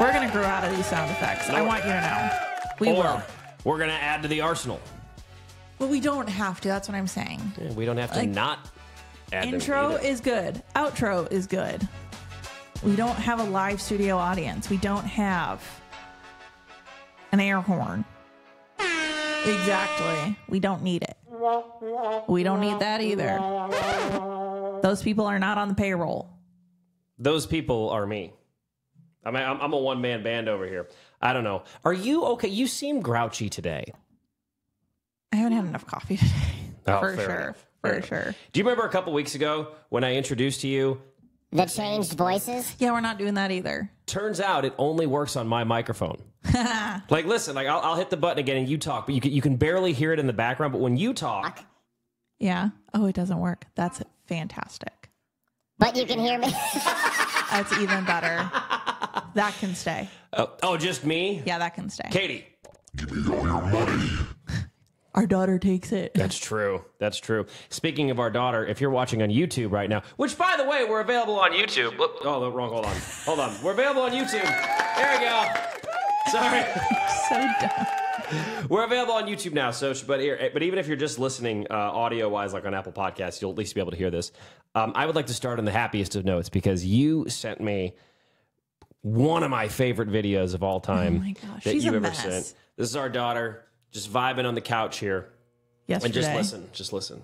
We're gonna grow out of these sound effects. I want you to know. We or will. we're gonna add to the arsenal. But we don't have to. That's what I'm saying. Yeah, we don't have to Like, not add Intro is good. Outro is good. We don't have a live studio audience. We don't have an air horn. Exactly. We don't need it. We don't need that either. Those people are not on the payroll. Those people are me. I mean, I'm, I'm a one man band over here. I don't know. Are you okay? You seem grouchy today. I haven't had enough coffee today. Oh, for sure. enough. For sure. Do you remember a couple weeks ago when I introduced to you? The changed voices? Yeah, we're not doing that either. Turns out it only works on my microphone. like, listen, like I'll, I'll hit the button again and you talk, but you can, you can barely hear it in the background. But when you talk, Yeah. Oh, it doesn't work. That's fantastic. But you can hear me. That's even better. That can stay. oh, oh, just me, Yeah, that can stay. Katie. Our daughter takes it. That's true. That's true. Speaking of our daughter, if you're watching on YouTube right now, which by the way, we're available on YouTube. Whoop, oh, the wrong. Hold on. Hold on. We're available on YouTube. There we go. Sorry. So dumb. We're available on YouTube now. So, but here, but even if you're just listening uh, audio wise, like on Apple Podcasts, you'll at least be able to hear this. Um, I would like to start on the happiest of notes because you sent me one of my favorite videos of all time Oh my gosh, that she's you've a ever mess. sent. This is our daughter just vibing on the couch here, Yesterday. and just listen, just listen.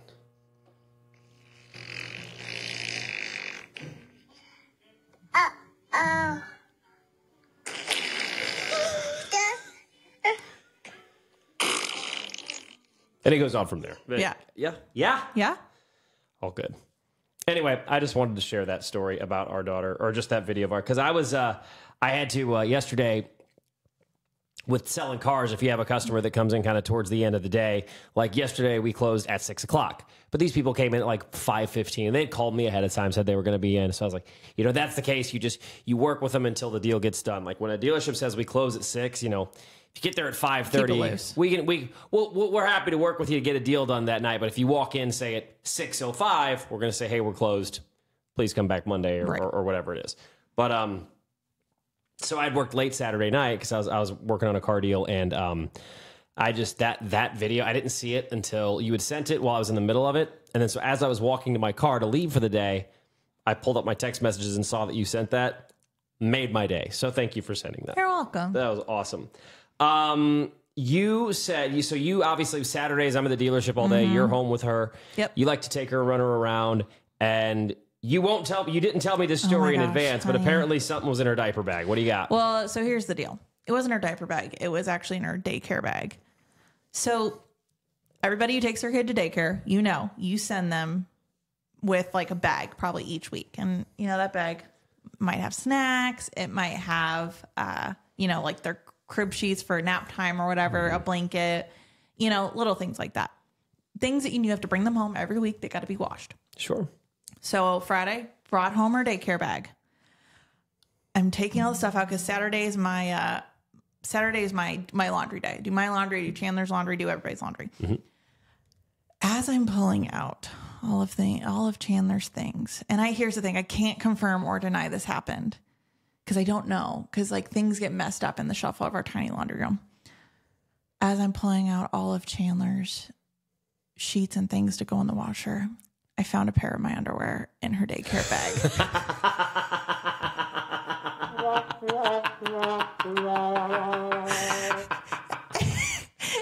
And it goes on from there. Yeah. Yeah. Yeah. Yeah. All good. Anyway, I just wanted to share that story about our daughter, or just that video of our, because I was, uh, I had to uh, yesterday with selling cars. If you have a customer that comes in kind of towards the end of the day, like yesterday, we closed at six o'clock, but these people came in at like five fifteen. They had called me ahead of time, said they were going to be in. So I was like, you know, that's the case. You just you work with them until the deal gets done. Like when a dealership says we close at six, you know. If you get there at five thirty, we can we we'll, we're happy to work with you to get a deal done that night. But if you walk in, say at six oh five, we're going to say, hey, we're closed. Please come back Monday or, Right. or, or whatever it is. But um, so I'd worked late Saturday night because I was I was working on a car deal and um, I just that that video I didn't see it until you had sent it while I was in the middle of it, and then so as I was walking to my car to leave for the day, I pulled up my text messages and saw that you sent that. Made my day. So thank you for sending that. You're welcome. That was awesome. Um, you said you so you obviously Saturdays I'm at the dealership all day. You're home with her. Mm-hmm. Yep. You like to take her, run her around, and you won't tell. You didn't tell me this story in Oh gosh, advance, but honey. apparently something was in her diaper bag. What do you got? Well, so here's the deal. It wasn't her diaper bag. It was actually in her daycare bag. So everybody who takes their kid to daycare, you know, you send them with like a bag probably each week. And you know, that bag might have snacks, it might have uh, you know, like their crib sheets for nap time or whatever, a blanket, you know, little things like that. Things that you you have to bring them home every week, they got to be washed. sure. So Friday, brought home her daycare bag. I'm taking all the stuff out because Saturday is my uh Saturday is my my laundry day. Do my laundry, do Chandler's laundry, do everybody's laundry. As I'm pulling out all of the all of Chandler's things, and I here's the thing: I can't confirm or deny this happened because I don't know because like things get messed up in the shuffle of our tiny laundry room. As I'm pulling out all of Chandler's sheets and things to go in the washer, I found a pair of my underwear in her daycare bag.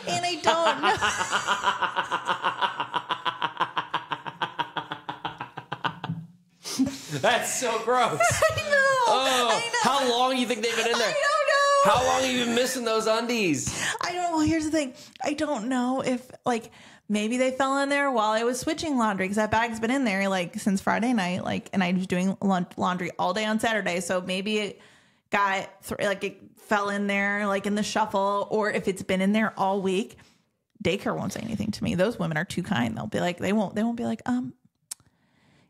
and I don't know. That's so gross. I know. Oh, I know. how long do you think they've been in there? I don't know. How long have you been missing those undies? I don't know. Here's the thing. I don't know if like maybe they fell in there while I was switching laundry because that bag's been in there like since Friday night. Like, and I was doing laundry all day on Saturday. So maybe it got like it fell in there like in the shuffle, or if it's been in there all week. Daycare won't say anything to me. Those women are too kind. They'll be like, they won't. They won't be like, um,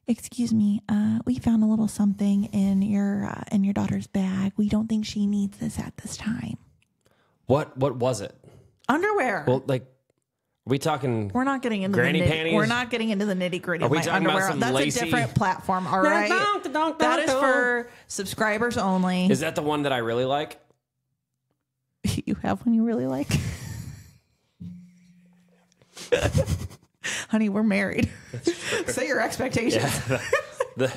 excuse me, uh, we found a little something in your uh, in your daughter's bag. We don't think she needs this at this time. What what was it? Underwear. Well, like we talking? We're not getting into Granny the nitty, panties? We're not getting into the nitty gritty of we my talking about underwear. some That's lacy- a different platform. All right, that is for subscribers only. Is that the one that I really like? you have one you really like? Honey, we're married. Say your expectations. the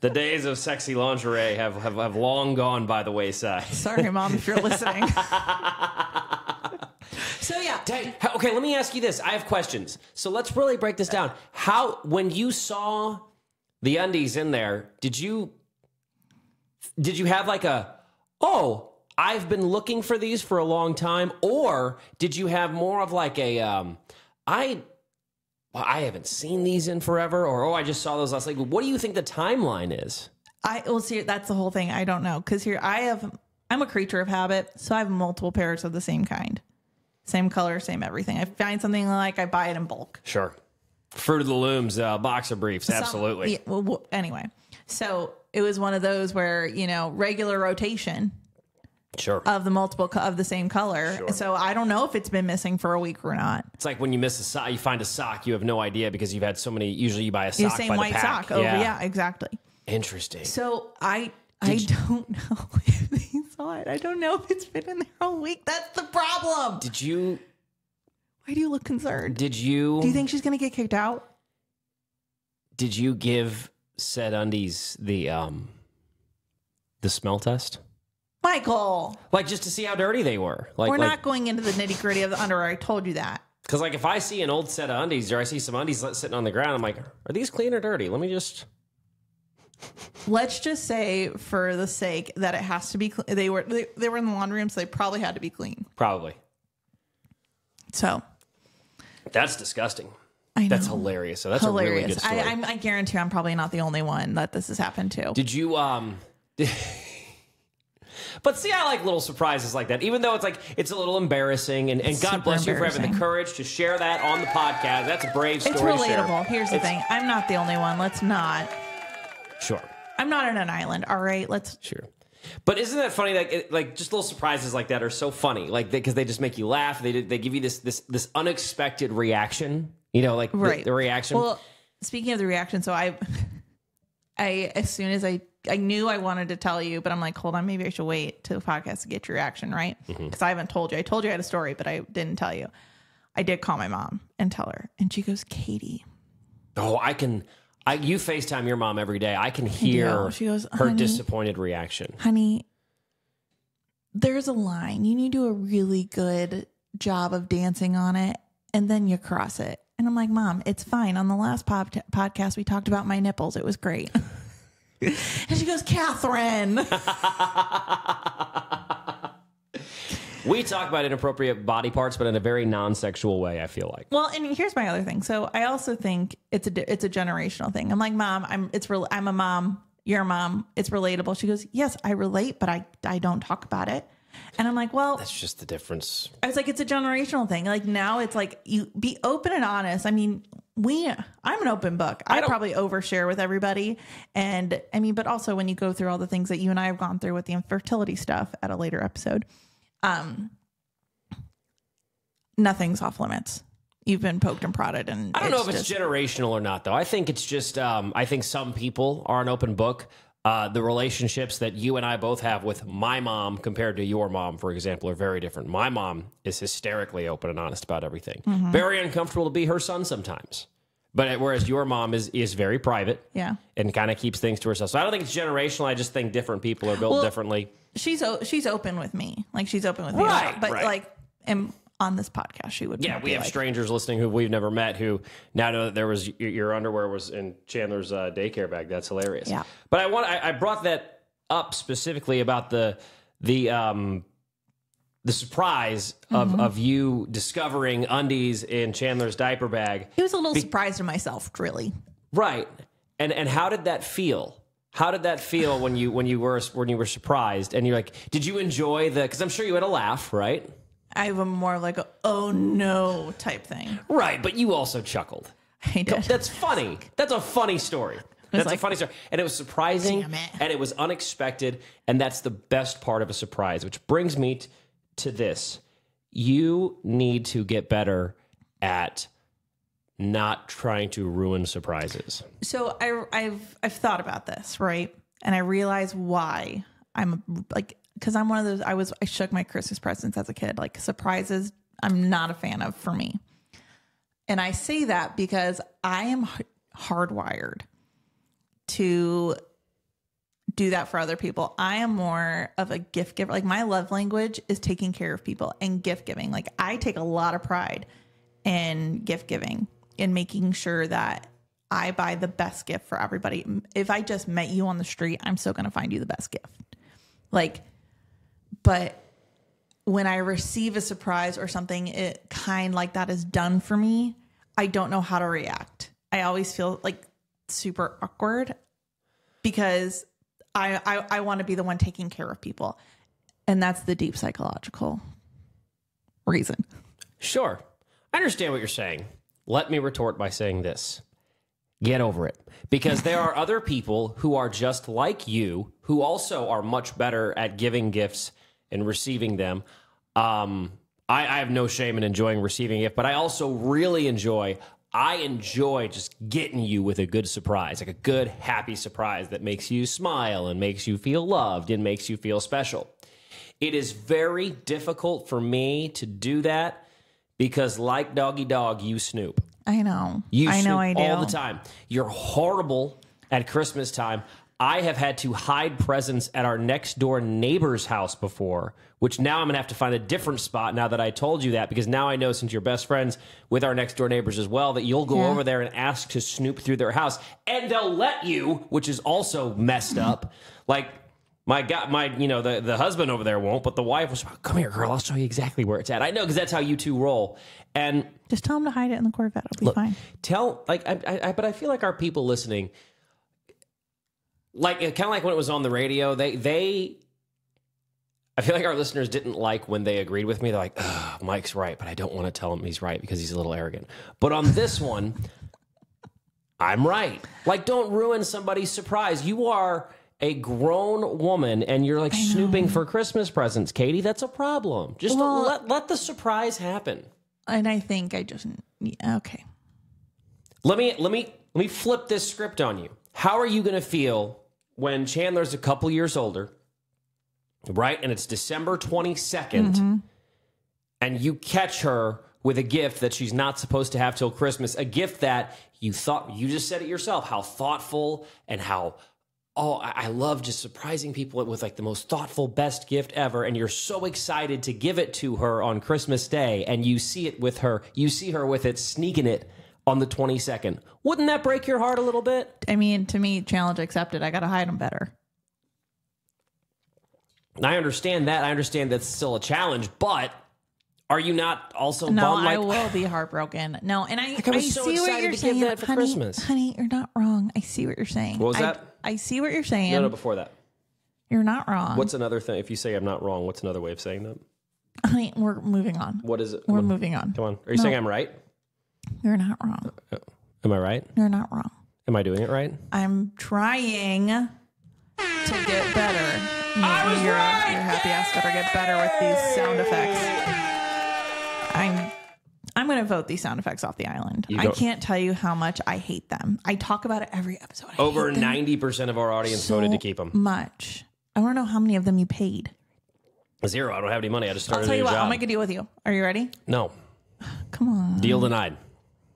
the days of sexy lingerie have, have, have long gone by the wayside. Sorry, mom, if you're listening. Okay, let me ask you this. I have questions. So let's really break this down. How when you saw the undies in there, did you did you have like a oh, I've been looking for these for a long time or did you have more of like a um I well, I haven't seen these in forever or oh, I just saw those last like what do you think the timeline is? I will see. That's the whole thing. I don't know because here I have. I'm a creature of habit, so I have multiple pairs of the same kind, same color, same everything. I find something like, I buy it in bulk. Sure. Fruit of the Looms uh, boxer briefs, Some- absolutely. yeah, well, well, anyway, so it was one of those where you know regular rotation Sure. of the multiple co- of the same color. Sure. So I don't know if it's been missing for a week or not. It's like when you miss a sock, you find a sock, you have no idea because you've had so many. Usually, you buy a The same by white the pack. sock over. Yeah. exactly. interesting. So I I don't know saw it. I don't know if it's been in there all week. That's the problem. Did you? Why do you look concerned? Did you? Do you think she's gonna get kicked out? Did you give said undies the um the smell test? Michael, Like just to see how dirty they were. Like we're like, not going into the nitty gritty of the underwear. I told you that. Because like if I see an old set of undies or I see some undies sitting on the ground, I'm like, are these clean or dirty? Let me just. Let's just say, for the sake that it has to be, cl- they were they, they were in the laundry room, so they probably had to be clean. Probably. So That's disgusting. I know. That's hilarious. So that's a really hilarious. good story. I, I'm, I guarantee I'm probably not the only one that this has happened to. Did you um But see, I like little surprises like that, even though it's like it's a little embarrassing. And, and God bless you for having the courage to share that on the podcast. That's a brave story. it's relatable. Here's the It's- thing: I'm not the only one. Let's not. Sure, I'm not on an island. All right. Let's. sure. But isn't that funny? Like, it, like just little surprises like that are so funny. Like because they, just make you laugh. They they give you this this this unexpected reaction. You know, like the- the, reaction. Well, speaking of the reaction, so I, I as soon as I I knew I wanted to tell you, but I'm like, hold on, maybe I should wait to the podcast to get your reaction, right? Because Mm-hmm. I haven't told you. I told you I had a story, but I didn't tell you. I did call my mom and tell her, and she goes, Katie. oh, I can. I you Facetime your mom every day. I can hear She goes, her disappointed reaction. honey, there's a line. You need to do a really good job of dancing on it, and then you cross it. And I'm like, Mom, it's fine. On the last pod- podcast, we talked about my nipples. It was great. and she goes, Catherine. We talk about inappropriate body parts, but in a very non-sexual way. I feel like. well, and here's my other thing. So I also think it's a it's a generational thing. I'm like, Mom, I'm it's real. I'm a mom. You're a mom. It's relatable. She goes, Yes, I relate, but I I don't talk about it. And I'm like, well, That's just the difference. I was like, it's a generational thing. Like now it's like you be open and honest. I mean, we I'm an open book. I, don't- probably overshare with everybody. And I mean, but also when you go through all the things that you and I have gone through with the infertility stuff at a later episode, um nothing's off limits. You've been poked and prodded and I don't know if it's just- generational or not, though. I think it's just. Um, I think some people are an open book. Uh, the relationships that you and I both have with my mom compared to your mom, for example, are very different. My mom is hysterically open and honest about everything. Mm-hmm. Very uncomfortable to be her son sometimes. But whereas your mom is is very private, Yeah. and kind of keeps things to herself. So I don't think it's generational. I just think different people are built Well, differently. She's o- she's open with me. Like she's open with me. Right, But right. like and on this podcast she would Yeah, we be have like, strangers listening who we've never met who now know that there was your, underwear was in Chandler's uh, daycare bag. That's hilarious. Yeah. But I want I, I brought that up specifically about the the um the surprise of Mm-hmm. of you discovering undies in Chandler's diaper bag. He was a little surprised in myself, really. Right. And and how did that feel? How did that feel when you when you were when you were surprised and you're like, did you enjoy the? Because I'm sure you had a laugh, right? I have a more like a oh no type thing. Right, but you also chuckled. I did. That's funny. That's a funny story. That's like- a funny story. And it was surprising it. and it was unexpected. And that's the best part of a surprise, which brings me t- to this. You need to get better at not trying to ruin surprises. So I, I've I've thought about this, right? And I realize why I'm like because I'm one of those. I was I shook my Christmas presents as a kid. Like surprises, I'm not a fan of for me. And I say that because I am hardwired to do that for other people. I am more of a gift giver. Like my love language is taking care of people and gift giving. Like I take a lot of pride in gift giving and making sure that I buy the best gift for everybody. If I just met you on the street, I'm still going to find you the best gift. Like, but when I receive a surprise or something it kind like that is done for me, I don't know how to react. I always feel like super awkward because I I, I want to be the one taking care of people. And that's the deep psychological reason. Sure. I understand what you're saying. Let me retort by saying this get over it. Because there are other people who are just like you, who also are much better at giving gifts and receiving them. Um, I, I have no shame in enjoying receiving it, but I also really enjoy. I enjoy just getting you with a good surprise, like a good, happy surprise that makes you smile and makes you feel loved and makes you feel special. It is very difficult for me to do that because, like doggy dog, you snoop. I know. You I know I do. all the time. You're horrible at Christmas time. I have had to hide presents at our next door neighbor's house before, which now I'm to have to find a different spot now that I told you that because now I know since you're best friends with our next door neighbors as well that you'll go Yeah. over there and ask to snoop through their house and they'll let you, which is also messed up. Like my guy, my you know the the husband over there won't, but the wife was come here, girl. I'll show you exactly where it's at. I know because that's how you two roll. And Just tell them to hide it in the Corvette. It'll be fine. tell like I, I, I but I feel like our people listening like kind of like when it was on the radio they they I feel like our listeners didn't like when they agreed with me they're like Mike's right but I don't want to tell him he's right because he's a little arrogant but on this one I'm right like don't ruin somebody's surprise you are a grown woman and you're like snooping for Christmas presents Katie that's a problem just Well- let let the surprise happen And I think I just okay. Let me let me let me flip this script on you. How are you going to feel when Chandler's a couple years older, right? And it's December 22nd mm-hmm. and you catch her with a gift that she's not supposed to have till Christmas, a gift that you thought you just said it yourself, how thoughtful and how oh, I, I love just surprising people with like the most thoughtful, best gift ever. And you're so excited to give it to her on Christmas Day, and you see it with her, you see her with it, sneaking it on the 22nd. Wouldn't that break your heart a little bit? I mean, to me, challenge accepted. I got to hide them better. I understand that. I understand that's still a challenge, but are you not also No, bummed I will be heartbroken. No, and I, I I, was so see what you're to give saying, that for honey. Christmas. Honey, you're not wrong. I see what you're saying. What was I, that? I see what you're saying. No, no, before that. You're not wrong. What's another thing? If you say I'm not wrong, what's another way of saying that? honey, we're moving on. What is it? We're Come moving on. Come on. Are you No. saying I'm right? You're not wrong. Uh, uh, am I right? You're not wrong. Am I doing it right? I'm trying to get better. I was your, right! your happy ass better get better with these sound effects. I'm I'm gonna vote these sound effects off the island. You I can't tell you how much I hate them. I talk about it every episode. I Over hate them ninety percent of our audience voted to keep them. Much. I want to know how many of them you paid. Zero. I don't have any money. I just started I'll tell a you new what. job. I'll make a deal with you. Are you ready? no Come on. deal denied.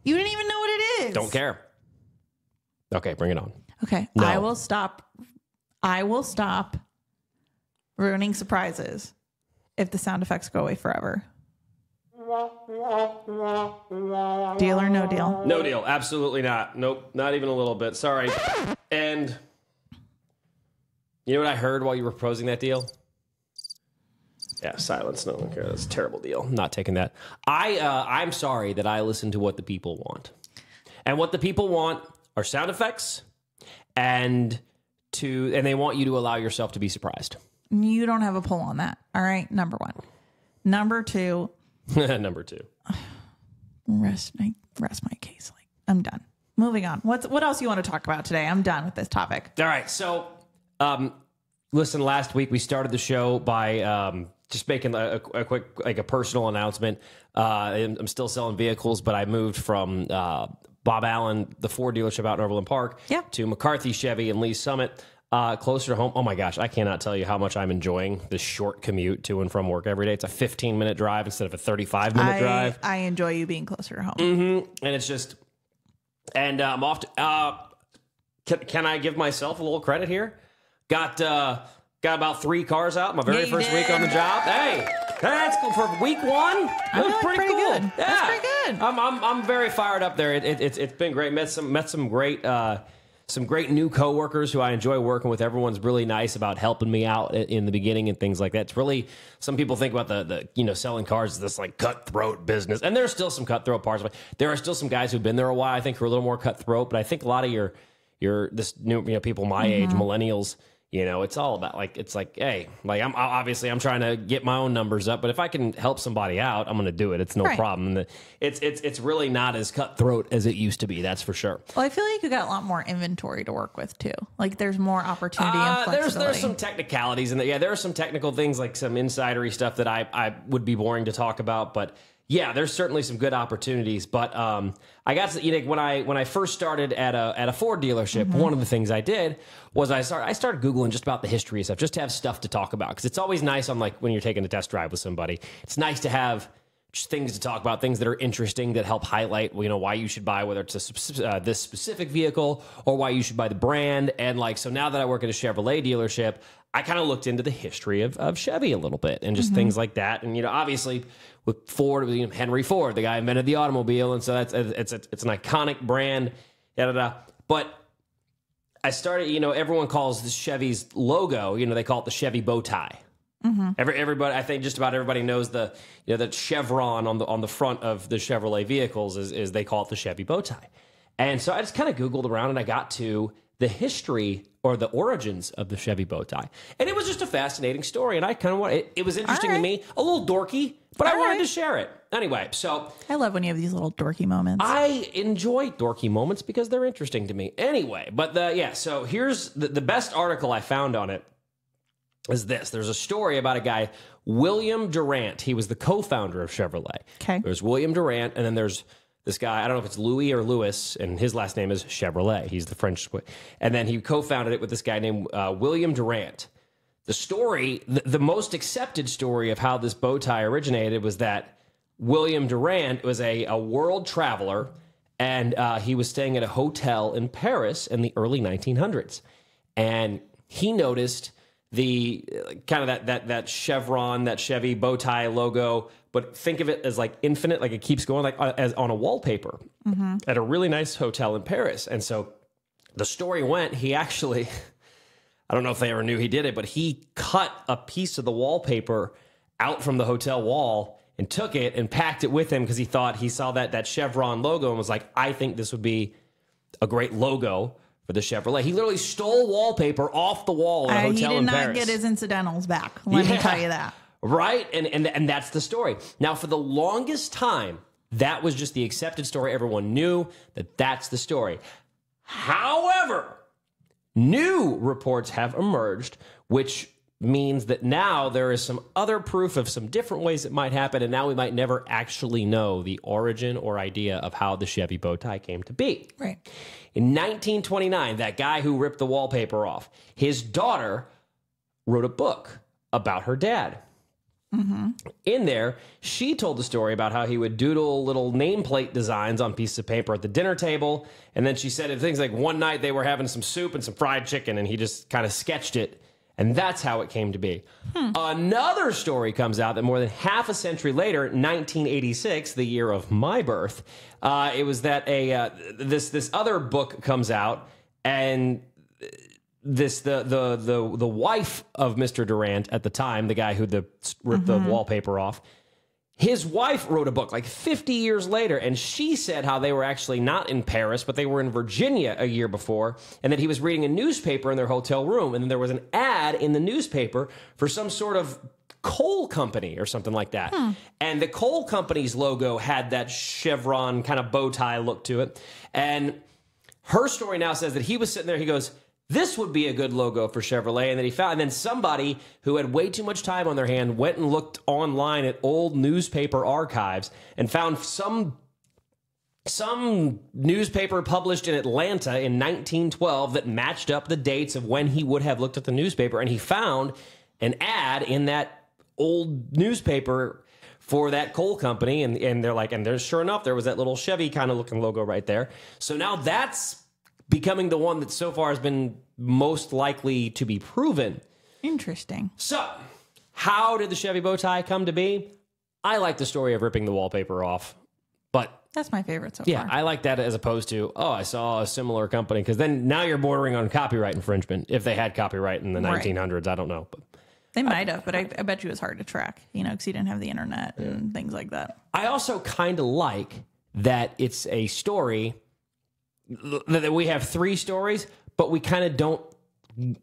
You didn't even know what it is. Don't care. Okay, bring it on. Okay. No. I will stop. I will stop ruining surprises if the sound effects go away forever. Deal or no deal? No deal. Absolutely not. Nope. Not even a little bit. Sorry. And you know what I heard while you were proposing that deal? Yeah, silence. No one cares. That's a terrible deal. Not taking that. I uh, I'm sorry that I listen to what the people want, and what the people want are sound effects, and to and they want you to allow yourself to be surprised. You don't have a pull on that. All right. Number one. Number two. Number two. Rest my rest my case. Like I'm done. Moving on. What's what else you want to talk about today? I'm done with this topic. All right. So, um, listen, last week we started the show by um, just making a, a, a quick, like a personal announcement. Uh, I'm, I'm still selling vehicles, but I moved from uh, Bob Allen, the Ford dealership out in Overland Park, Yeah. to McCarthy Chevy and Lee's Summit. Uh, closer to home. Oh my gosh, I cannot tell you how much I'm enjoying this short commute to and from work every day. It's a 15 minute drive instead of a 35 minute I, drive. I enjoy you being closer to home. and it's just and uh, I'm off to uh can, can I give myself a little credit here? Got uh got about three cars out my very Yeah, first week on the job. Hey, that's cool for week one. That was pretty, pretty cool. good. That's pretty good. I'm, I'm I'm very fired up there. It, it, it's it's been great. Met some met some great uh some great new coworkers who I enjoy working with. Everyone's really nice about helping me out in the beginning and things like that. It's really some people think about the the you know selling cars as this like cutthroat business, and there's still some cutthroat parts. But there are still some guys who've been there a while. I think who are a little more cutthroat. But I think a lot of your your this new you know people my mm-hmm. age, millennials. You know, it's all about like it's like, hey, like I'm obviously I'm trying to get my own numbers up, but if I can help somebody out, I'm going to do it. It's no Right. problem. It's it's it's really not as cutthroat as it used to be. That's for sure. Well, I feel like you got a lot more inventory to work with too. Like there's more opportunity and Uh, flexibility. there's there's some technicalities in there. Yeah, there are some technical things like some insidery stuff that I I would be boring to talk about, but yeah, there's certainly some good opportunities. But um, I got to, you know when I when I first started at a at a Ford dealership, Mm-hmm. one of the things I did was I started I started googling just about the history of stuff, just to have stuff to talk about because it's always nice on like when you're taking a test drive with somebody. It's nice to have things to talk about, things that are interesting that help highlight, you know, why you should buy whether it's a, uh, this specific vehicle or why you should buy the brand. And like, so now that I work at a Chevrolet dealership, I kind of looked into the history of, of Chevy a little bit and just things like that. And you know, obviously with Ford, it was, you know, Henry Ford, the guy invented the automobile, and so that's it's it's, it's an iconic brand. Da da da. But I started, you know, everyone calls the Chevy's logo, you know, they call it the Chevy bow tie. Mm-hmm. Every, everybody, I think just about everybody knows the, you know, that chevron on the on the front of the Chevrolet vehicles is, is they call it the Chevy bow tie. And so I just kind of Googled around and I got to the history or the origins of the Chevy bow tie. And it was just a fascinating story. And I kind of want it, it was interesting All to me, a little dorky, but I All wanted right. to share it. Anyway, so I love when you have these little dorky moments. I enjoy dorky moments because they're interesting to me. Anyway, but the yeah, so here's the, the best article I found on it is this. There's a story about a guy, William Durant. He was the co-founder of Chevrolet. Okay. There's William Durant, and then there's this guy, I don't know if it's Louis or Louis, and his last name is Chevrolet. He's the French. And then he co-founded it with this guy named uh, William Durant. The story, the, the most accepted story of how this bow tie originated was that William Durant was a, a world traveler and uh, he was staying at a hotel in Paris in the early 1900s. And he noticed the uh, kind of that, that, that chevron, that Chevy bow tie logo, but think of it as like infinite, like it keeps going, like uh, as on a wallpaper at a really nice hotel in Paris. And so the story went, he actually. I don't know if they ever knew he did it, but he cut a piece of the wallpaper out from the hotel wall and took it and packed it with him because he thought he saw that that Chevron logo and was like, I think this would be a great logo for the Chevrolet. He literally stole wallpaper off the wall in a I- he hotel did not Paris. get his incidentals back. Let me tell you that. Right? And, and and that's the story. Now, for the longest time, that was just the accepted story. Everyone knew that that's the story. However, new reports have emerged, which means that now there is some other proof of some different ways it might happen, and now we might never actually know the origin or idea of how the Chevy bow tie came to be. Right. In 1929, that guy who ripped the wallpaper off, his daughter wrote a book about her dad. Mm-hmm. In there, she told the story about how he would doodle little nameplate designs on pieces of paper at the dinner table. And then she said things like one night they were having some soup and some fried chicken, and he just kind of sketched it. And that's how it came to be. Another story comes out that more than half a century later, 1986, the year of my birth, uh, it was that a uh, this this other book comes out, and this the the the the wife of Mr. Durant at the time, the guy who the ripped the wallpaper off. His wife wrote a book like 50 years later, and she said how they were actually not in Paris, but they were in Virginia a year before, and that he was reading a newspaper in their hotel room, and then there was an ad in the newspaper for some sort of coal company or something like that. Hmm. And the coal company's logo had that chevron kind of bow tie look to it. And her story now says that he was sitting there, he goes, this would be a good logo for Chevrolet. And then he found, and then somebody who had way too much time on their hand went and looked online at old newspaper archives and found some some newspaper published in Atlanta in 1912 that matched up the dates of when he would have looked at the newspaper. And he found an ad in that old newspaper for that coal company. And, and they're like, and there's sure enough, there was that little Chevy kind of looking logo right there. So now that's becoming the one that so far has been most likely to be proven. Interesting. So, how did the Chevy bow tie come to be? I like the story of ripping the wallpaper off, but That's my favorite so yeah, far. Yeah, I like that as opposed to oh, I saw a similar company because then now you're bordering on copyright infringement if they had copyright in the Right. 1900s. I don't know, but They might have, but I, I bet you it was hard to track, you know, because you didn't have the internet and things like that. I also kind of like that it's a story that we have three stories, but we kind of don't.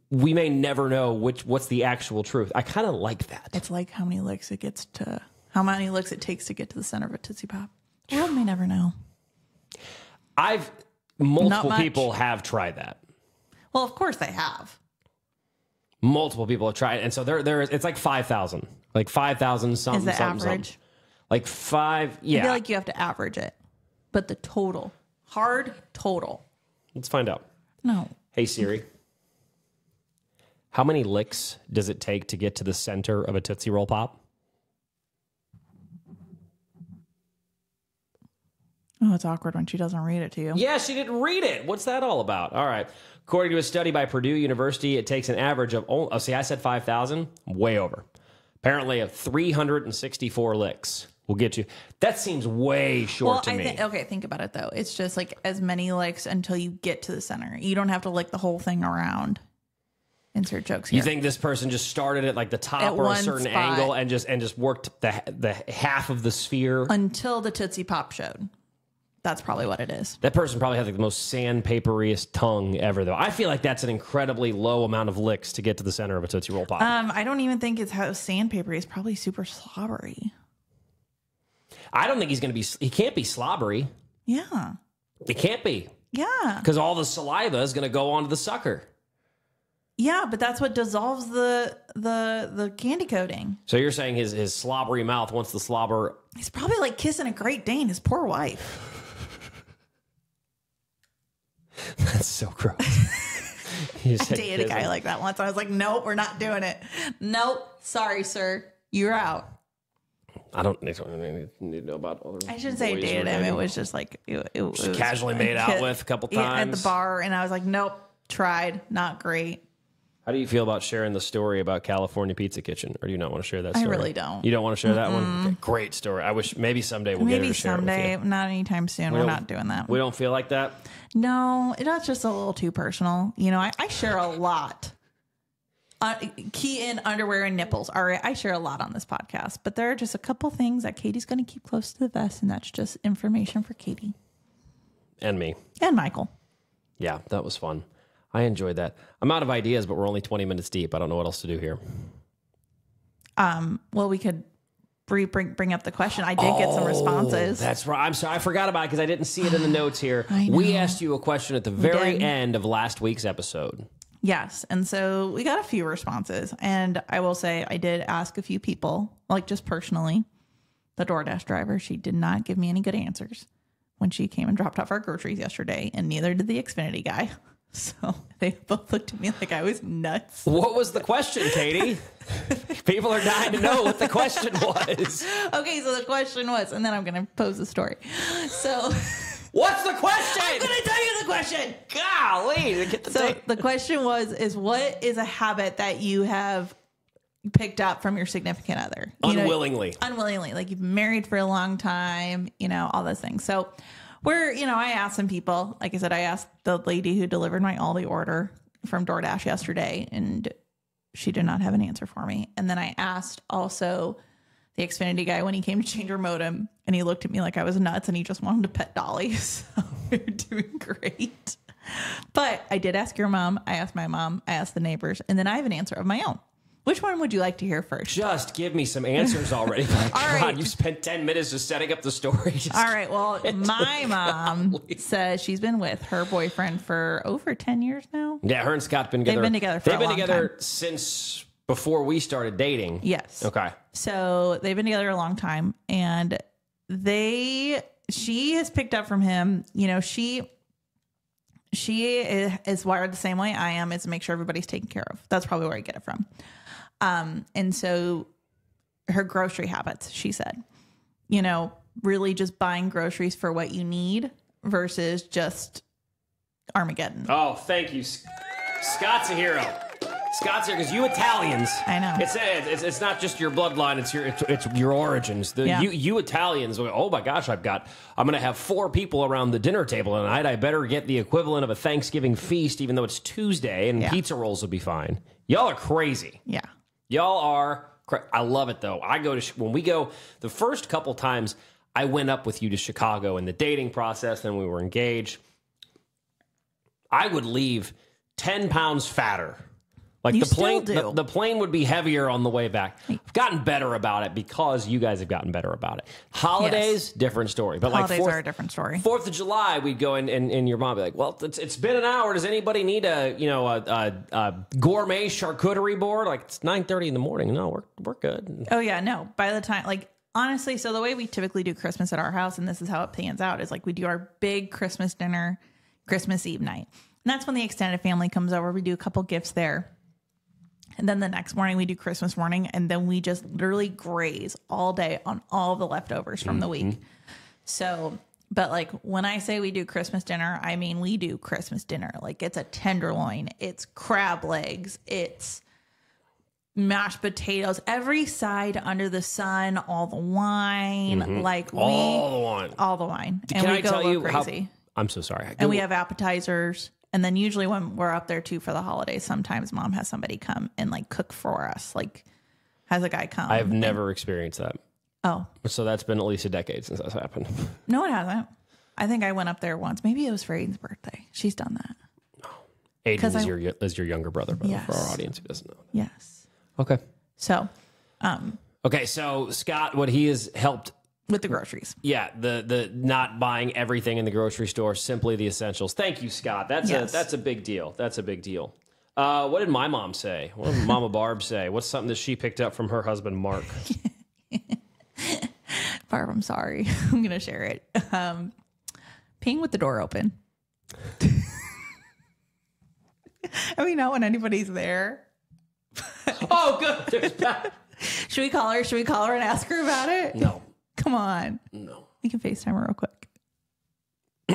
We may never know which what's the actual truth. I kind of like that. It's like how many licks it gets to, how many licks it takes to get to the center of a Tootsie Pop. The world may never know. I've multiple people have tried that. Well, of course they have. Multiple people have tried, it. and so there, there is. It's like five thousand, like five thousand something, Is the something, average? something. like five. I Yeah, feel like you have to average it, but the total, hard total. let's find out. No. Hey Siri, how many licks does it take to get to the center of a Tootsie Roll Pop? Oh, it's awkward when she doesn't read it to you. Yeah, she didn't read it. What's that all about? All right. According to a study by Purdue University, it takes an average of, oh, see, I said 5,000, way over. Apparently, of 364 licks will get you. That seems way short Well, to I me. think okay. Think about it though. It's just like as many licks until you get to the center. You don't have to lick the whole thing around. Insert jokes here. you think this person just started at like the top At or a certain spot. angle and just and just worked the the half of the sphere? until the Tootsie Pop showed. That's probably what it is. That person probably had like the most sandpaperiest tongue ever, though. I feel like that's an incredibly low amount of licks to get to the center of a Tootsie Roll Pop. Um, I don't even think it's how sandpaper is probably super slobbery. I don't think he's going to be, he can't be slobbery. Yeah. He can't be Yeah. because all the saliva is going to go onto the sucker. Yeah, but that's what dissolves the the the candy coating. So you're saying his, his slobbery mouth, once the slobber, He's probably like kissing a Great Dane, his poor wife. that's so gross. Said Dated a guy like that once. I was like, nope, we're not doing it. Nope. Sorry, sir. You're out. I don't need to, know about other. I shouldn't say dated him. It was just like it, it, was casually made out with a couple times at the bar, and I was like, nope, tried, not great. How do you feel about sharing the story about California Pizza Kitchen, or do you not want to share that story? I really don't. You don't want to share that one? Okay, Great story. I wish maybe someday we'll get her Maybe to share it with you. someday, not anytime soon. We don't- not doing that. We don't feel like that. No, that's just a little too personal. You know, I, I share a lot. Uh, key in underwear and nipples. All right, I share a lot on this podcast, but there are just a couple things that Katie's going to keep close to the vest, and that's just information for Katie And me. and Michael. Yeah, that was fun. I enjoyed that. I'm out of ideas, but we're only 20 minutes deep. I don't know what else to do here. Um, Well, we could bring bring, bring up the question. I did get some responses. That's right. I'm sorry. I forgot about it because I didn't see it in the notes here. We asked you a question at the very end of last week's episode. Yes. And so we got a few responses. And I will say, I did ask a few people, like just personally. The DoorDash driver, she did not give me any good answers when she came and dropped off our groceries yesterday, and neither did the Xfinity guy. So they both looked at me like I was nuts. What was the question, Katie? People are dying to know what the question was. Okay, so the question was, and then I'm going to pose the story. So What's the question? I'm going to tell you the question. Golly, get the So tape. the question was, is what is a habit that you have picked up from your significant other? You know, Unwillingly. unwillingly like you've been married for a long time you know all those things so we're you know i asked some people like i said i asked the lady who delivered my aldi order from doordash yesterday and she did not have an answer for me and then i asked also the xfinity guy when he came to change her modem and he looked at me like i was nuts and he just wanted to pet dolly so we're doing great but i did ask your mom i asked my mom i asked the neighbors and then i have an answer of my own Which one would you like to hear first? Just give me some answers already. My God, right. you spent 10 minutes just setting up the story. Just- All right. Well, my mom says she's been with her boyfriend for over 10 years now. Yeah, her and Scott been together. They've been together for They've been together time. since before we started dating. Yes. Okay. So they've been together a long time and they she has picked up from him, you know, she she is, wired the same way I am is to make sure everybody's taken care of. That's probably where I get it from. Um and so her grocery habits, she said, you know, really just buying groceries for what you need versus just Armageddon. Oh, thank you. Scott's a hero. Scott's here because you Italians. I know. Uh, it's, it's it's not just your bloodline. It's your it's, it's your origins. The, Yeah. You you Italians. Oh, oh my gosh, I've got. I'm going to have four people around the dinner table tonight. I better get the equivalent of a Thanksgiving feast, even though it's Tuesday, and Yeah. pizza rolls will be fine. Y'all are crazy. Yeah. Y'all are. Cra- I love it though. I go to when we go the first couple times. I went up with you to Chicago in the dating process, and we were engaged. I would leave ten pounds fatter. Like You the plane. The, the plane would be heavier on the way back. I've gotten better about it because you guys have gotten better about it. Holidays, different story. But like Fourth, are a different story. Fourth of July, we'd go in, and, and your mom would be like, "Well, it's, it's been an hour. Does anybody need a you know a, a, a gourmet charcuterie board? Like it's nine thirty in the morning. No, we're we're good. Oh yeah, no. By the time like honestly, so the way we typically do Christmas at our house, and this is how it pans out, is like we do our big Christmas dinner, Christmas Eve night. And that's when the extended family comes over. We do a couple gifts there. And then the next morning we do Christmas morning, and then we just literally graze all day on all the leftovers from the mm-hmm. week. So, but like when I say we do Christmas dinner, I mean we do Christmas dinner. Like it's a tenderloin, it's crab legs, it's mashed potatoes, every side under the sun, all the wine, mm-hmm. like we All the wine. all the wine, and Can we I go tell little you how? crazy. I'm so sorry. and we have appetizers, and then usually when we're up there too for the holidays, sometimes mom has somebody come and like cook for us, like has a guy come. I've never experienced that. oh So that's been at least a decade since that's happened. no, it hasn't. I think I went up there once. Maybe it was for Aiden's birthday. She's done that. Aiden is I- your is your younger brother, brother for our audience who doesn't know. That. Yes. Okay. So um, Okay. So Scott, what he has helped with the groceries. Yeah, the the not buying everything in the grocery store, simply the essentials. Thank you, Scott. That's Yes. a that's a big deal. That's a big deal. Uh, what did my mom say? What did Mama Barb say? What's something that she picked up from her husband Mark? Barb, I'm sorry. I'm gonna share it. Um, peeing with the door open. I mean, not when anybody's there. oh, good. Should we call her? Should we call her and ask her about it? No, Come on. no. We can FaceTime her real quick.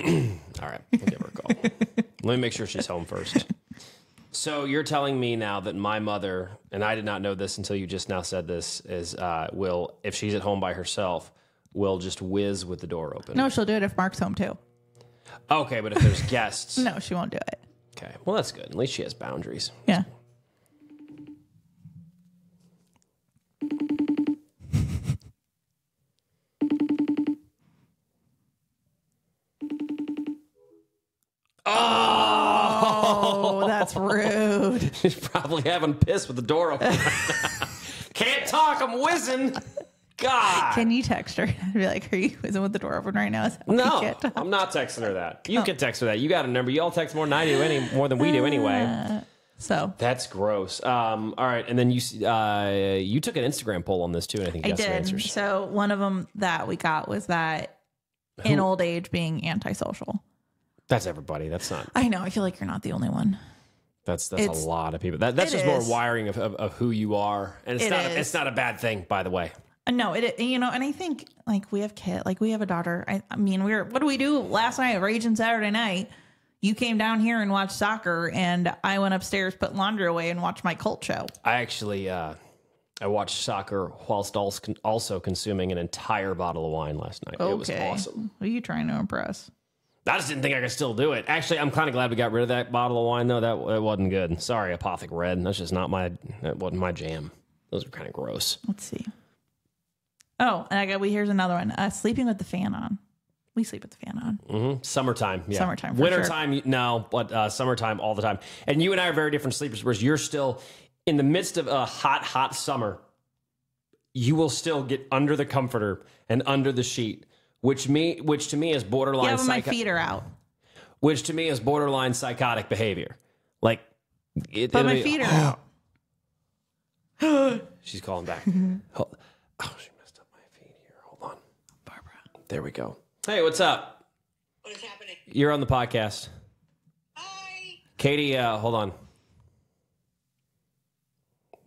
All right, I'll give her a call. Let me make sure she's home first. So you're telling me now that my mother, and I did not know this until you just now said this, is uh, will if she's at home by herself, will just whiz with the door open. No, she'll do it if Mark's home too. Okay, but if there's guests, No, she won't do it. okay. Well, that's good. At least she has boundaries. Yeah. Oh, that's rude. She's probably having piss with the door open. Can't talk. I'm whizzing. God. Can you text her and be like, "Are you whizzing with the door open right now?" No. I'm not texting her that. You can text her that. You got a number. Y'all text more than I do, any more than we do anyway. So That's gross. Um, all right, and then you uh, you took an Instagram poll on this too, and I think I you got some did. answers. So one of them that we got was that in old age being antisocial. That's everybody. That's not. I know. I feel like you're not the only one. That's that's It's- a lot of people. That, that's just more wiring of, of, of who you are, and it's It not is. it's not a bad thing, by the way. Uh, No, it you know, and I think like we have kid, like we have a daughter. I, I mean, we are what do we do last night? Raging Saturday night. You came down here and watched soccer, and I went upstairs, put laundry away, and watched my cult show. I actually uh, I watched soccer whilst also consuming an entire bottle of wine last night. It was awesome. Who are you trying to impress? I just didn't think I could still do it. Actually, I'm kind of glad we got rid of that bottle of wine though. That it wasn't good. Sorry, Apothic Red. That's just not my. That wasn't my jam. Those are kind of gross. Let's see. Oh, and I got we here's another one. Uh, sleeping with the fan on. We sleep with the fan on. Summertime, yeah. Summertime, Wintertime, no, but uh, summertime all the time. And you and I are very different sleepers. Whereas you're still in the midst of a hot, hot summer, you will still get under the comforter and under the sheet, which me, which to me is borderline. Yeah, but my feet are out. which to me is borderline psychotic behavior. Like, it, But my be- feet are out. She's calling back. Hold- oh, she messed up my feet here. Hold on, Barbara. There we go. Hey, what's up? What is happening? You're on the podcast. Hi. Katie, uh, hold on.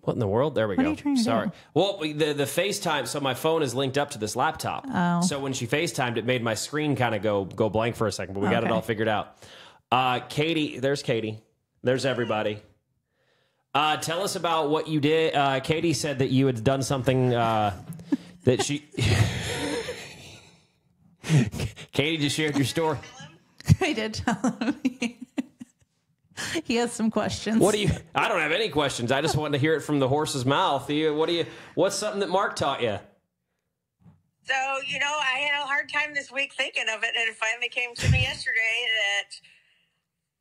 What in the world? There we What are go. you trying to Sorry. do? Well, the the FaceTime. So my phone is linked up to this laptop. Oh. So when she FaceTimed, it made my screen kind of go go blank for a second. But we got it all figured out. Uh, Katie, there's Katie. There's everybody. Uh, tell us about what you did. Uh, Katie said that you had done something uh, that she. Katie just shared your story. I did tell him. he has some questions. What do you? I don't have any questions. I just wanted to hear it from the horse's mouth. You, what do you? What's something that Mark taught you? So, you know, I had a hard time this week thinking of it, and it finally came to me yesterday that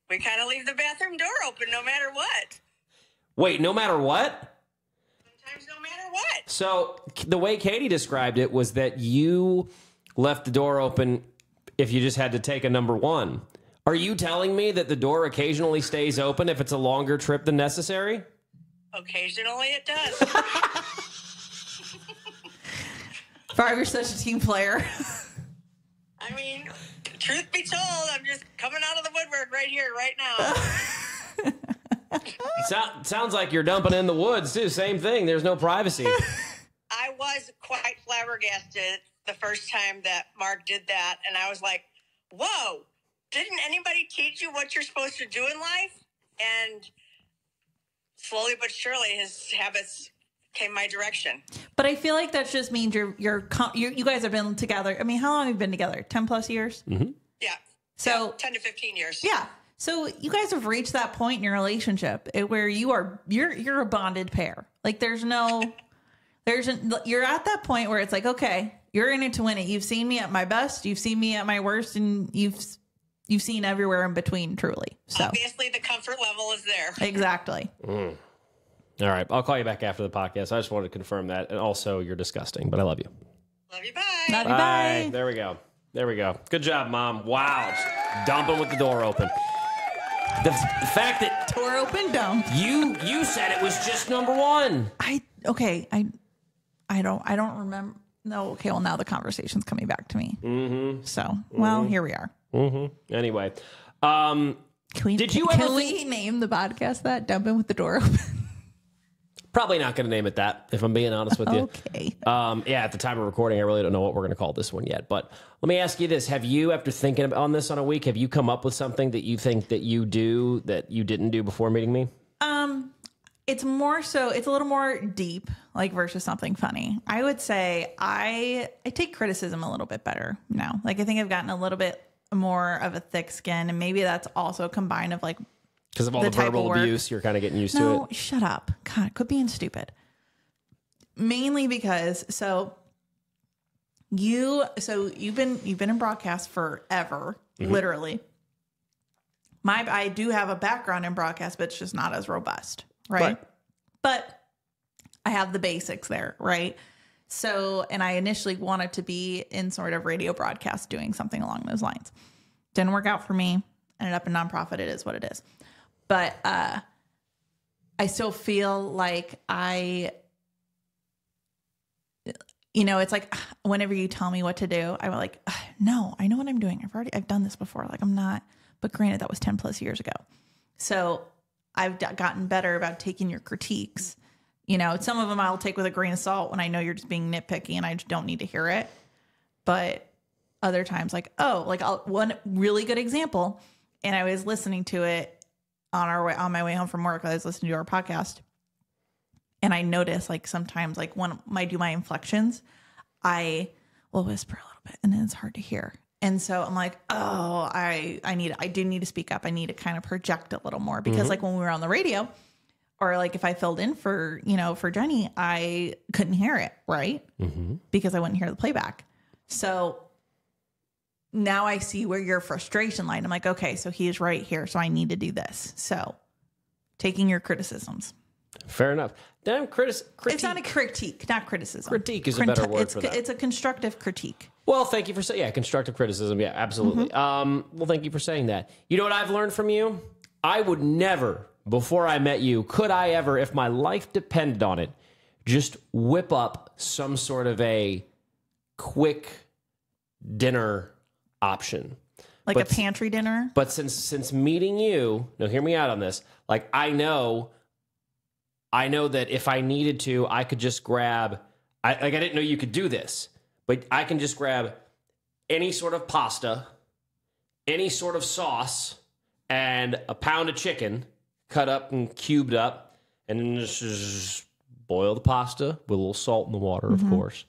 we kind of leave the bathroom door open no matter what. Wait, no matter what. Sometimes, no matter what. So the way Katie described it was that you left the door open if you just had to take a number one. Are you telling me that the door occasionally stays open if it's a longer trip than necessary? Occasionally it does. Barb, you're such a team player. I mean, truth be told, I'm just coming out of the woodwork right here, right now. So- sounds like you're dumping in the woods too. Same thing. There's no privacy. I was quite flabbergasted the first time that Mark did that, and I was like, "Whoa! Didn't anybody teach you what you're supposed to do in life?" And slowly but surely, his habits came my direction. but I feel like that just means you're, you're, com- you you guys have been together. I mean, how long have you been together? 10 plus years? Yeah. So- Yeah, ten to fifteen years. Yeah. So you guys have reached that point in your relationship eh, where you are you're you're a bonded pair. Like there's no there's an, you're at that point where it's like okay, you're in it to win it. You've seen me at my best, you've seen me at my worst, and you've you've seen everywhere in between. Truly, so Obviously, the comfort level is there. exactly. All right, I'll call you back after the podcast. I just wanted to confirm that, and also you're disgusting, but I love you. Love you. Bye. Love you, bye. There we go. There we go. Good job, mom. Wow, Just dumping with the door open. The, the fact that Door open, dumb. you you said it was just number one. I okay. I I don't I don't remember. No. Okay. Well, now the conversation's coming back to me. Mm-hmm. So well, here we are. Anyway, um, Can we, Did you can, ever we name the podcast that dumping with the door open? probably not going to name it that. If I'm being honest with you. okay. Um, yeah, at the time of recording, I really don't know what we're going to call this one yet. But let me ask you this: Have you, after thinking on this on a week, have you come up with something that you think that you do that you didn't do before meeting me? Um, it's more so. It's a little more deep, like versus something funny. I would say I I take criticism a little bit better now. Like I think I've gotten a little bit more of a thick skin, and maybe that's also combined of like Because of all The the, verbal abuse, you're kind of getting used to it. shut up. God, quit being stupid. Mainly because so you so you've been you've been in broadcast forever, Mm-hmm. literally. My I do have a background in broadcast, but it's just not as robust, right? Right. But I have the basics there, right? So, and I initially wanted to be in sort of radio broadcast doing something along those lines. Didn't work out for me. Ended up in nonprofit. It is what it is. But uh I still feel like I, you know, it's like whenever you tell me what to do, I'm like, no, I know what I'm doing. I've already, I've done this before. Like I'm not, but granted, that was 10 plus years ago. So I've gotten better about taking your critiques. You know, some of them I'll take with a grain of salt when I know you're just being nitpicky and I just don't need to hear it. But other times, like, oh, like I'll, one really good example, and I was listening to it on our way on my way home from work. I was listening to our podcast, and I noticed like sometimes like when I do my inflections, I will whisper a little bit, and then it's hard to hear. And so I'm like, oh, I I need I do need to speak up. I need to kind of project a little more because mm-hmm. like when we were on the radio, or like if I filled in for you know for Jenny, I couldn't hear it right because I wouldn't hear the playback. So now I see where your frustration lied. I'm like, okay, so he is right here. So I need to do this. So taking your criticisms. Fair enough. Damn, critique. It's not a critique, not criticism. Critique is a better word it's, for that. It's a constructive critique. Well, thank you for saying yeah, constructive criticism. Yeah, absolutely. Mm-hmm. Um, well, thank you for saying that. You know what I've learned from you? I would never, before I met you, could I ever, if my life depended on it, just whip up some sort of a quick dinner option. Like But- a pantry dinner. But since since meeting you, no, hear me out on this. Like I know, I know that if I needed to, I could just grab. I like I didn't know you could do this, but I can just grab any sort of pasta, any sort of sauce, and a pound of chicken cut up and cubed up, and then just, just boil the pasta with a little salt in the water, of course.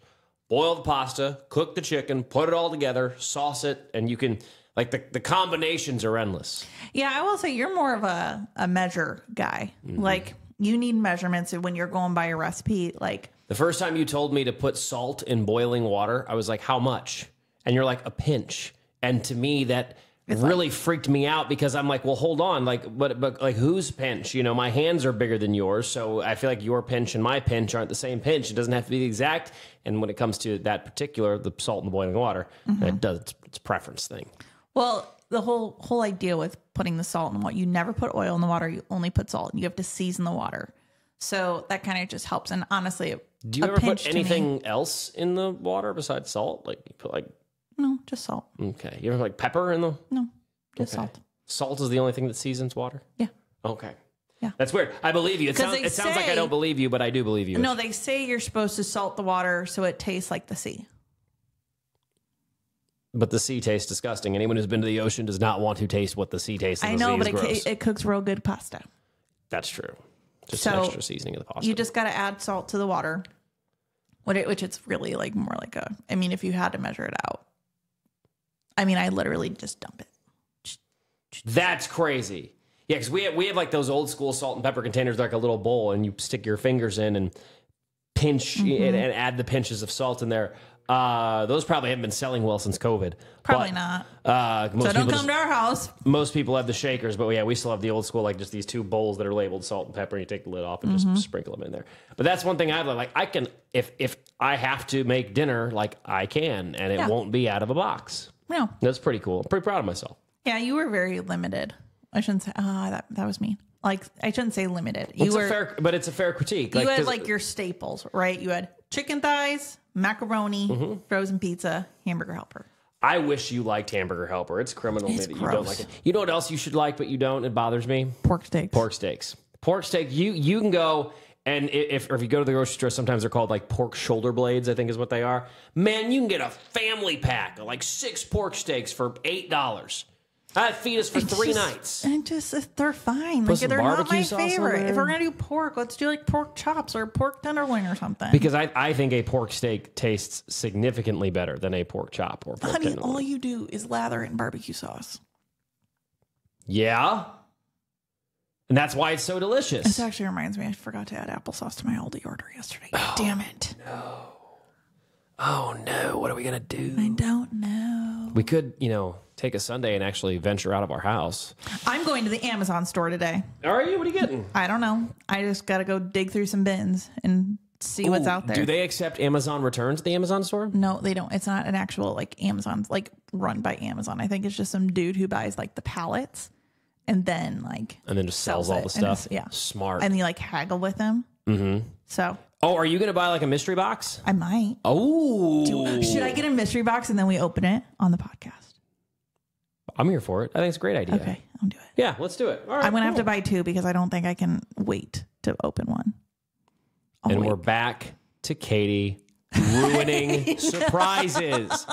Boil the pasta, cook the chicken, put it all together, sauce it, and you can like the, the combinations are endless. Yeah, I will say you're more of a, a measure guy. Mm-hmm. Like you need measurements when you're going by a recipe. Like The first time you told me to put salt in boiling water, I was like, "How much?" And you're like, "A pinch." And to me, that really freaked me out because I'm like, "Well, hold on, like, but but like, whose pinch? You know, my hands are bigger than yours, so I feel like your pinch and my pinch aren't the same pinch. It doesn't have to be the exact. And when it comes to that particular, the salt in the boiling water, mm-hmm. it does. It's, it's a preference thing. Well, the whole whole idea with putting the salt in what you never put oil in the water, you only put salt. You have to season the water. So that kind of just helps. And honestly, Do you a ever pinch put to me- anything else in the water besides salt? Like you put like No, just salt. okay, you ever like pepper in the No, just Okay. salt. Salt is the only thing that seasons water. Yeah. Okay. Yeah. That's weird. I believe you. It sounds, it sounds like I don't believe you, but I do believe you. No, they say you're supposed to salt the water so it tastes like the sea. but the sea tastes disgusting. Anyone who's been to the ocean does not want to taste what the sea tastes. I know, but it, it, it cooks real good pasta. That's true. Just So, extra seasoning of the pasta. You just got to add salt to the water, which it's really like more like a. I mean, if you had to measure it out, I mean, I literally just dump it. That's crazy. Yeah, because we have, we have like those old school salt and pepper containers, like a little bowl, and you stick your fingers in and pinch Mm-hmm. and, and add the pinches of salt in there. Uh, those probably haven't been selling well since COVID. Probably But, not. Uh, most So don't people come to our house. most people have the shakers, but yeah, we still have the old school, like just these two bowls that are labeled salt and pepper. And you take the lid off and Mm-hmm. just sprinkle them in there. But that's one thing I'd like. Like I can, if if I have to make dinner, like I can, and it Yeah. won't be out of a box. No. That's pretty cool. I'm pretty proud of myself. Yeah, you were very limited. I shouldn't say. Ah, that that was mean. Like I shouldn't say limited. You It's were. a fair, but it's a fair critique. you had like your staples, right? You had chicken thighs, macaroni, Mm-hmm. frozen pizza, hamburger helper. I wish you liked Hamburger Helper. It's criminal It's that you don't like it. You know what else you should like, but you don't? It bothers me. Pork steaks. Pork steaks. Pork steak. You you can go and if or if you go to the grocery store, sometimes they're called like pork shoulder blades. I think is what they are. Man, you can get a family pack of like six pork steaks for eight dollars. I'd feed us for It's three just- nights. And just they're fine. Put Like they're not my favorite. If we're gonna do pork, let's do like pork chops or pork tenderloin or something. Because I, I think a pork steak tastes significantly better than a pork chop or pork Honey, tenderloin. all you do is lather it in barbecue sauce. yeah. And that's why it's so delicious. This actually reminds me, I forgot to add applesauce to my Aldi order yesterday. Oh, Damn it. No. Oh no, what are we gonna do? I don't know. We could, you know, take a Sunday and actually venture out of our house. I'm going to the Amazon store today. Are you? What are you getting? I don't know. I just got to go dig through some bins and see what's out there. Do they accept Amazon returns at the Amazon store? No, they don't. It's not an actual like Amazon, like run by Amazon. I think it's just some dude who buys like the pallets and then like And then just sells, sells all the stuff. yeah. Smart. and you like haggle with them. Mm-hmm. So oh, are you going to buy like a mystery box? I might. Oh. Should I get a mystery box and then we open it on the podcast? I'm here for it. I think it's a great idea. Okay, I'll do it. Yeah, let's do it. All right, I'm gonna have to buy two because I don't think I can wait to open one. I'll And wait. we're back to Katie ruining surprises.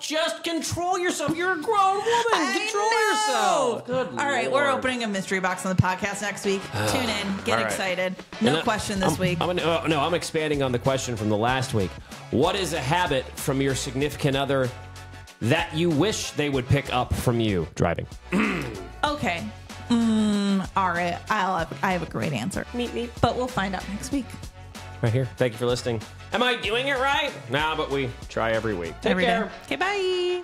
Just control yourself. You're a grown woman. I control know. yourself. Good All right, we're opening a mystery box on the podcast next week. Tune in, get All right. excited. No And question this I'm- week. I'm gonna- uh, no, I'm expanding on the question from the last week. What is a habit from your significant other that you wish they would pick up from you driving? okay. Mm, all right, I'll have, I have a great answer. Meet me But we'll find out next week. Right here. Thank you for listening. Am I doing it right? Nah, but we try every week. Take Every day. care. Okay, bye.